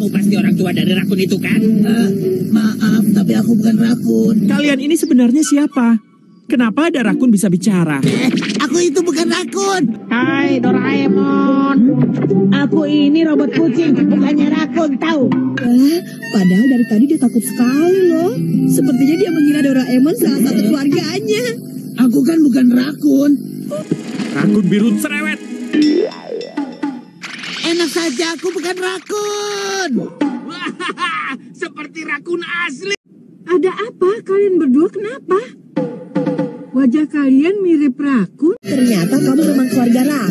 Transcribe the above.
Kamu pasti orang tua dari rakun itu kan? Eh, maaf, tapi aku bukan rakun. Kalian ini sebenarnya siapa? Kenapa ada rakun bisa bicara? Eh, aku itu bukan rakun. Hai Doraemon. Aku ini robot kucing, bukannya rakun, tahu? Eh, padahal dari tadi dia takut sekali loh. Sepertinya dia mengira Doraemon salah satu keluarganya. Aku kan bukan rakun. Rakun biru cerewet. Enak saja, aku bukan rakun. Seperti rakun asli. Ada apa? Kalian berdua kenapa? Wajah kalian mirip rakun. Ternyata kamu memang keluarga rakun.